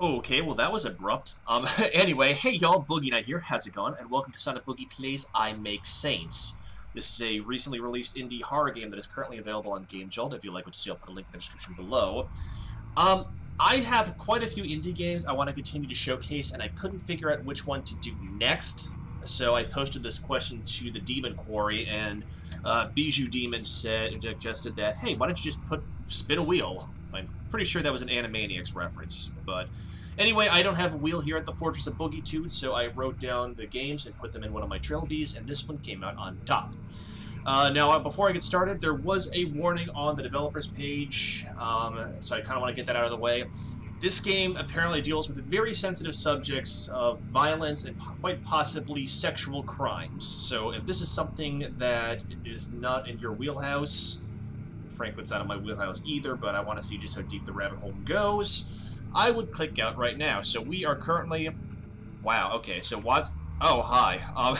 Okay, well that was abrupt. Um, anyway, hey y'all, Boogie Knight here, how's it going? And welcome to Sonic Boogie Plays I Make Saints. This is a recently released indie horror game that is currently available on Game Jolt. If you like what you see, I'll put a link in the description below. Um, I have quite a few indie games I want to continue to showcase, and I couldn't figure out which one to do next. So I posted this question to the Demon Quarry, and uh, Bijou Demon said, suggested that, hey, why don't you just put spin a wheel? I'm pretty sure that was an Animaniacs reference, but anyway, I don't have a wheel here at the Fortress of Boogie Tooth, so I wrote down the games and put them in one of my Trilbies, and this one came out on top. Uh, now, before I get started, there was a warning on the developers page, um, so I kind of want to get that out of the way. This game apparently deals with very sensitive subjects of violence and quite possibly sexual crimes. So if this is something that is not in your wheelhouse, frankly it's not in my wheelhouse either, but I want to see just how deep the rabbit hole goes, I would click out right now. So we are currently... Wow, okay, so what's... Oh, hi. Um,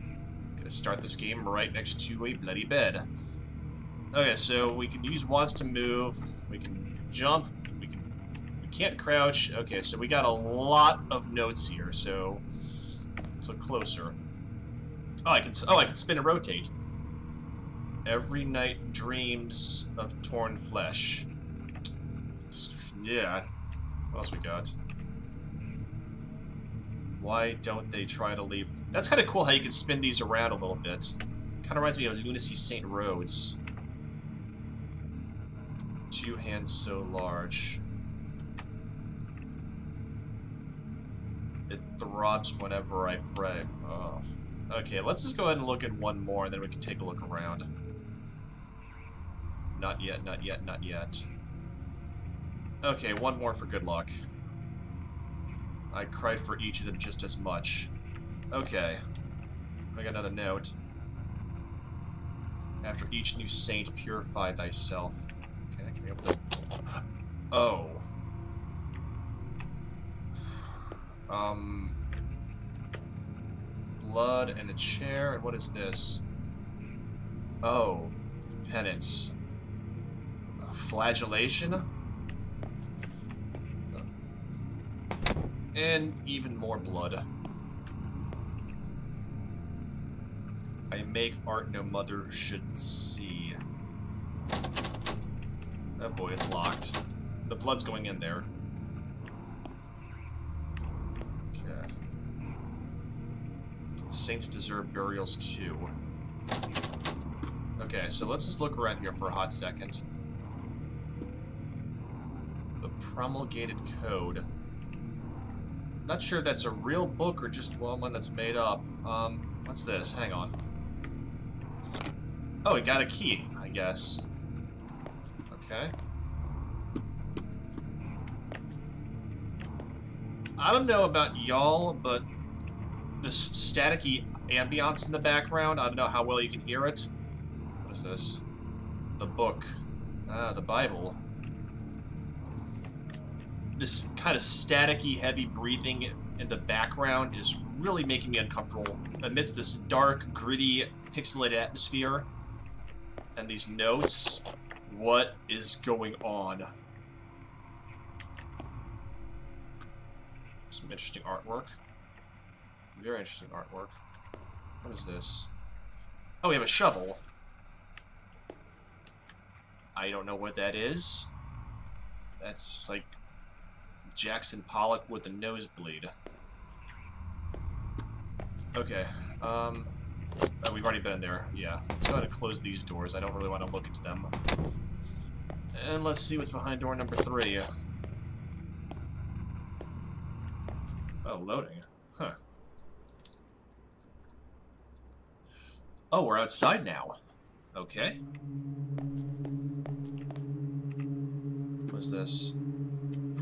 gonna start this game right next to a bloody bed. Okay, so we can use WASD to move, we can jump, We can... We can't crouch. Okay, so we got a lot of notes here, so let's look closer. Oh, I can oh I can spin and rotate. Every night dreams of torn flesh. Yeah. What else we got? Why don't they try to leave? That's kind of cool how you can spin these around a little bit. Kind of reminds me of Lunacy St. Rhodes. Two hands so large. It throbs whenever I pray. Oh. Okay, let's just go ahead and look at one more, and then we can take a look around. Not yet, not yet, not yet. Okay, one more for good luck. I cried for each of them just as much. Okay. I got another note. After each new saint, purify thyself. Okay, I can we open it? Oh. Um, blood and a chair. And what is this? Oh, penance. Flagellation? And even more blood. I make art no mother should see. Oh boy, it's locked. The blood's going in there. Okay. Saints deserve burials too. Okay, so let's just look around here for a hot second. The promulgated code. Not sure if that's a real book or just one that's made up. Um, what's this? Hang on. Oh, we got a key, I guess. Okay. I don't know about y'all, but this staticky ambiance in the background. I don't know how well you can hear it. What is this? The book. Ah, the Bible. This kind of staticky, heavy breathing in the background is really making me uncomfortable amidst this dark, gritty, pixelated atmosphere. And these notes. What is going on? Some interesting artwork. Very interesting artwork. What is this? Oh, we have a shovel. I don't know what that is. That's like Jackson Pollock with a nosebleed. Okay. Um, oh, we've already been in there. Yeah. Let's go ahead and close these doors. I don't really want to look into them. And let's see what's behind door number three. Oh, loading. Huh. Oh, we're outside now. Okay. What's this?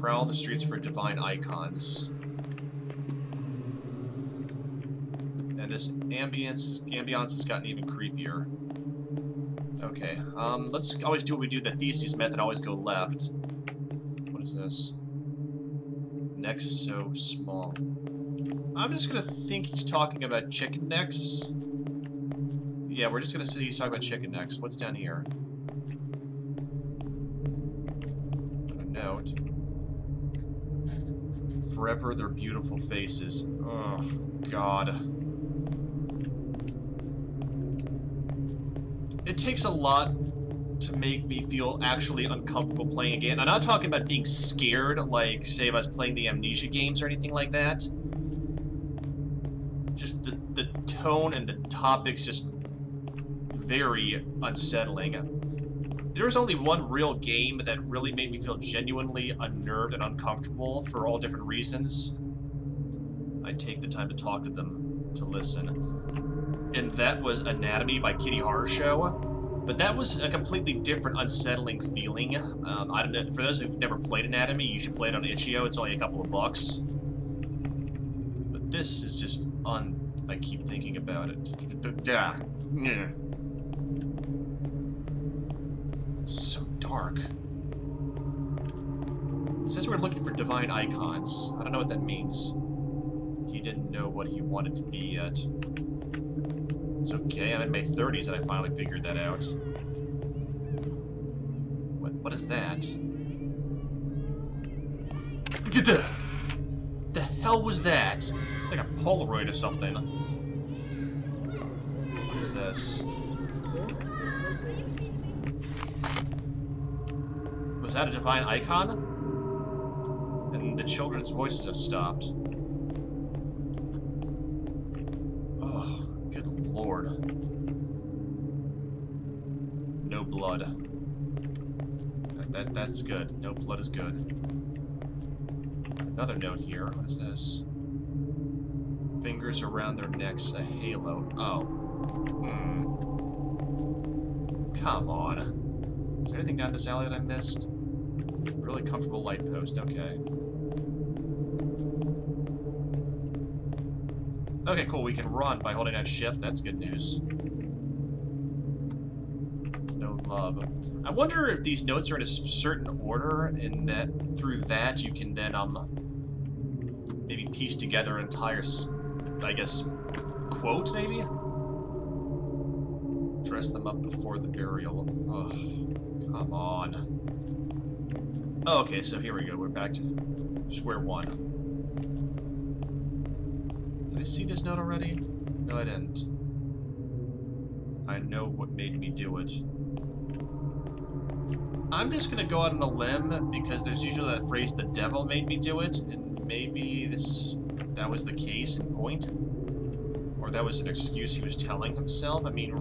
Prowl the streets for divine icons. And this ambience ambiance has gotten even creepier. Okay, um, let's always do what we do the Theseus method, always go left. What is this? Next so small. I'm just gonna think he's talking about chicken necks. Yeah, we're just gonna see he's talking about chicken necks. What's down here? A note. Forever their beautiful faces. Oh, God. It takes a lot to make me feel actually uncomfortable playing a game. I'm not talking about being scared, like, say, if I was playing the Amnesia games or anything like that. Just the, the tone and the topics just very unsettling. There's only one real game that really made me feel genuinely unnerved and uncomfortable for all different reasons. I take the time to talk to them, to listen. And that was Anatomy by Kitty Horrorshow. But that was a completely different, unsettling feeling. Um, I don't know. For those who've never played Anatomy, you should play it on itch.io. It's only a couple of bucks. But this is just un. I keep thinking about it. Yeah. It's so dark. It says we're looking for divine icons. I don't know what that means. He didn't know what he wanted to be yet. It's okay, I'm in my 30s and I finally figured that out. What, what is that? The, the hell was that? Like a Polaroid or something. What is this? Was that a divine icon? And the children's voices have stopped. Oh, good lord. No blood. That, that's good. No blood is good. Another note here. What is this? Fingers around their necks, a halo. Oh. Hmm. Come on. Is there anything down this alley that I missed? Really comfortable light post, okay. Okay, cool, we can run by holding down shift, that's good news No love. I wonder if these notes are in a certain order, and that through that you can then um maybe piece together an entire, I guess, quote maybe. Dress them up before the burial. Ugh, come on. Oh, okay, so here we go. We're back to square one. Did I see this note already? No, I didn't. I know what made me do it. I'm just gonna go out on a limb because there's usually that phrase, the devil made me do it, and maybe this, that was the case in point. Or that was an excuse he was telling himself. I mean,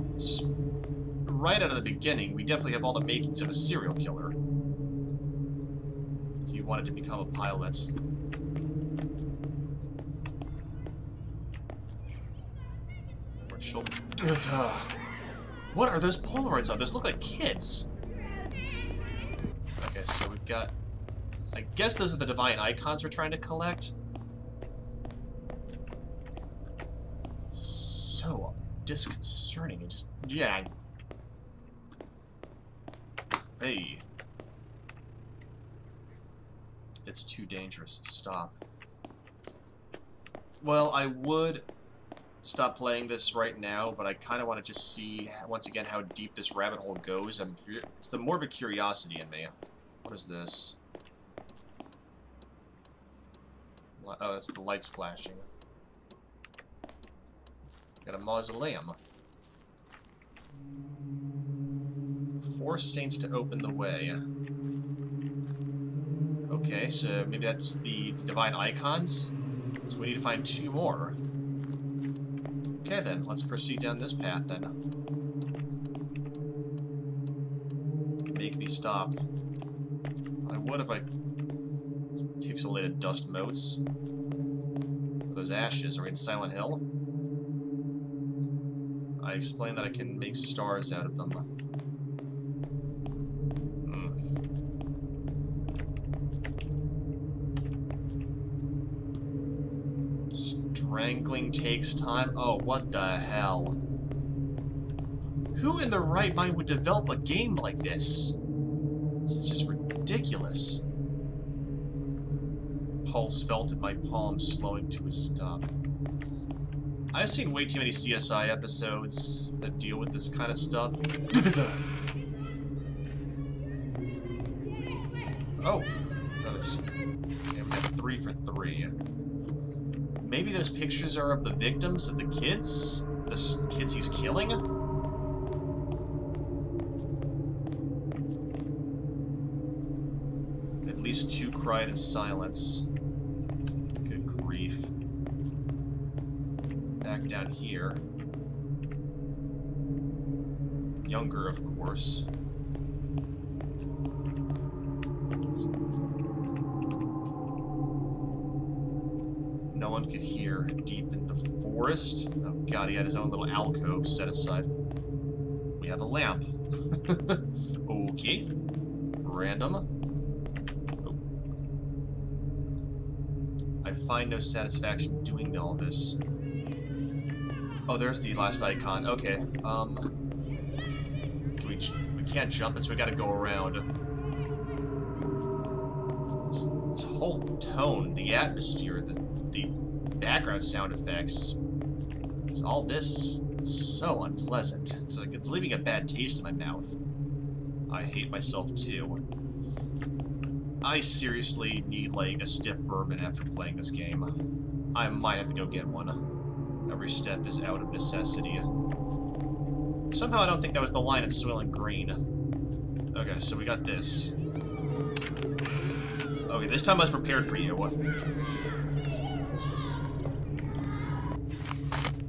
right out of the beginning, we definitely have all the makings of a serial killer. He wanted to become a pilot. What are those Polaroids of? Those look like kids. Okay, so we've got... I guess those are the divine icons we're trying to collect. It's so disconcerting and just... Yeah. Hey. It's too dangerous. Stop. Well, I would stop playing this right now, but I kind of want to just see, once again, how deep this rabbit hole goes. I'm, it's the morbid curiosity in me. What is this? Oh, that's the lights flashing. Got a mausoleum. Force saints to open the way. Okay, so maybe that's the divine icons? So we need to find two more. Okay then, let's proceed down this path then. Make me stop what if I pixelated dust motes? Those ashes are in Silent Hill. I explained that I can make stars out of them. Takes time? Oh, what the hell? Who in their right mind would develop a game like this? This is just ridiculous. Pulse felt in my palm slowing to a stop. I've seen way too many CSI episodes that deal with this kind of stuff. oh, another Okay, we have three for three. Maybe those pictures are of the victims of the kids? The kids he's killing? At least two cried in silence. Good grief. Back down here. Younger, of course. Could hear deep in the forest. Oh god, he had his own little alcove set aside. We have a lamp. okay. Random. I find no satisfaction doing all this. Oh, there's the last icon. Okay. Um. We? We can't jump it, so we gotta go around. This, this whole tone, the atmosphere, the the background sound effects. All this is so unpleasant. It's like it's leaving a bad taste in my mouth. I hate myself too. I seriously need like a stiff bourbon after playing this game. I might have to go get one. Every step is out of necessity. Somehow I don't think that was the line in Swilling Green. Okay, so we got this. Okay, this time I was prepared for you.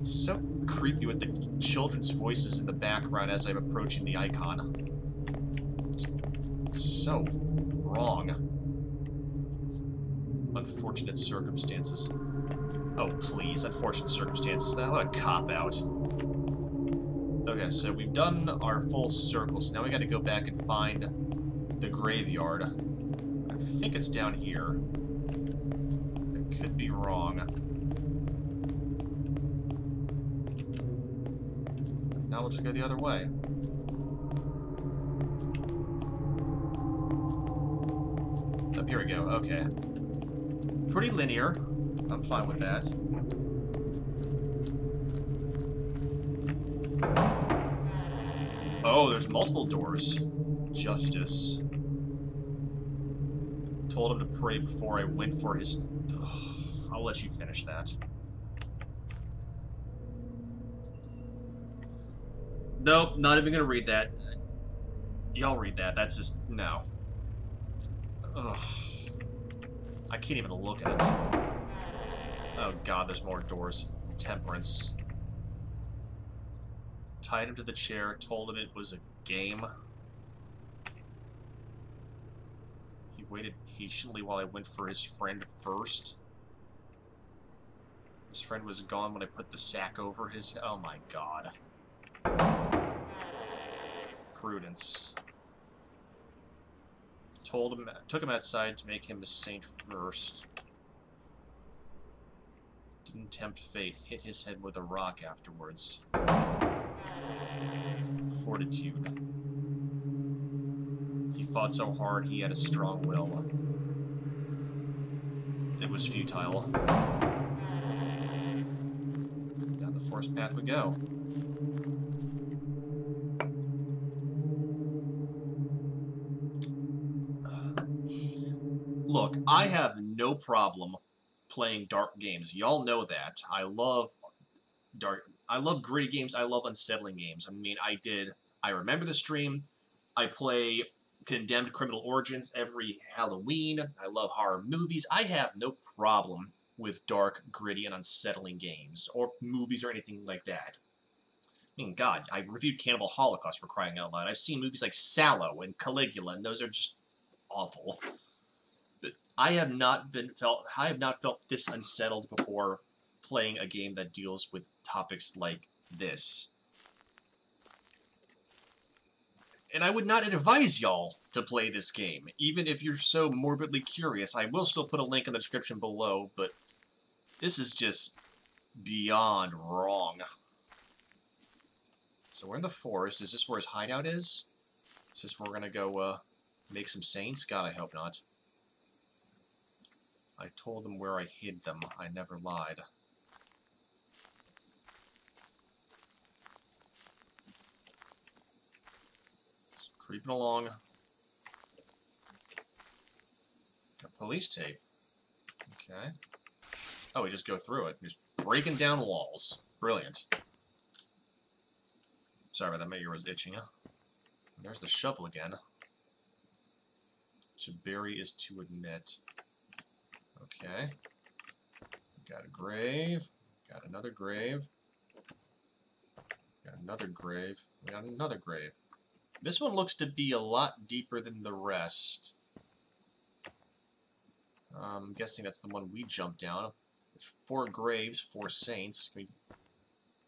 It's so creepy with the children's voices in the background as I'm approaching the icon. It's so wrong. Unfortunate circumstances. Oh, please, unfortunate circumstances. What a cop-out. Okay, so we've done our full circle, so now we gotta go back and find the graveyard. I think it's down here. I could be wrong. Not, we'll just go the other way. Up here we go, okay. Pretty linear. I'm fine with that. Oh, there's multiple doors. Justice. Told him to pray before I went for his... Ugh, I'll let you finish that. Nope, not even gonna read that. Y'all read that. That's just... no. Ugh. I can't even look at it. Oh god, there's more doors. Temperance. Tied him to the chair, told him it was a game. He waited patiently while I went for his friend first. His friend was gone when I put the sack over his... Oh my god. Prudence. Told him, took him outside to make him a saint first. Didn't tempt fate, hit his head with a rock afterwards. Fortitude. He fought so hard he had a strong will. It was futile. Down the forest path we go. Look, I mm-hmm. have no problem playing dark games. Y'all know that. I love dark I love gritty games. I love unsettling games. I mean, I did. I remember the stream. I play Condemned Criminal Origins every Halloween. I love horror movies. I have no problem with dark, gritty, and unsettling games, or movies, or anything like that. I mean, God, I reviewed Cannibal Holocaust for crying out loud. I've seen movies like Salò and Caligula, and those are just awful. I have not been felt. I have not felt this unsettled before playing a game that deals with topics like this. And I would not advise y'all to play this game, even if you're so morbidly curious. I will still put a link in the description below, but this is just beyond wrong. So we're in the forest. Is this where his hideout is? Is this where we're to go uh, make some saints? God, I hope not. I told them where I hid them. I never lied. Creeping along. Gotta police tape. Okay. Oh, we just go through it. Just breaking down walls. Brilliant. Sorry about that, my ear was itching. There's the shovel again. To bury is to admit. Okay. Got a grave. Got another grave. Got another grave. We got another grave. This one looks to be a lot deeper than the rest. Um, I'm guessing that's the one we jumped down. Four graves, four saints. We,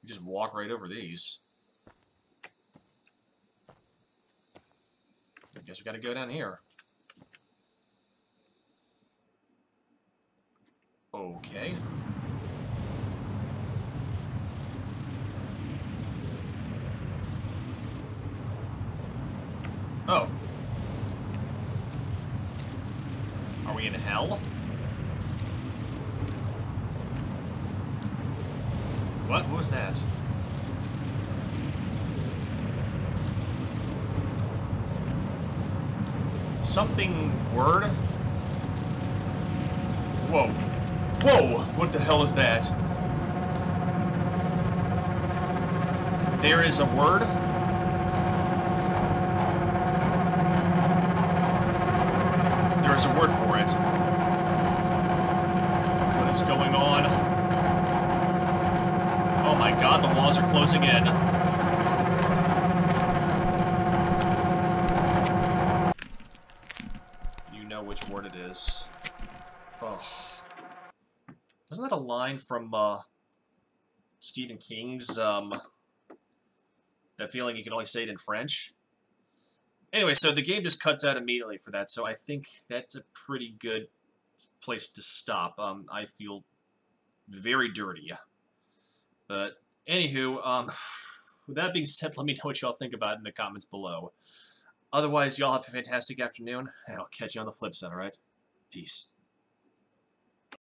we just walk right over these. I guess we gotta go down here. Okay. Oh. Are we in hell? What? Was that? Something word? Whoa. Whoa! What the hell is that? There is a word? There is a word for it. What is going on? Oh my god, the walls are closing in. You know which word it is. Oh. Isn't that a line from, uh, Stephen King's, um, that feeling you can only say it in French? Anyway, so the game just cuts out immediately for that, so I think that's a pretty good place to stop. Um, I feel very dirty. But, anywho, um, with that being said, let me know what y'all think about in the comments below. Otherwise, y'all have a fantastic afternoon, and I'll catch you on the flip side, alright? Peace.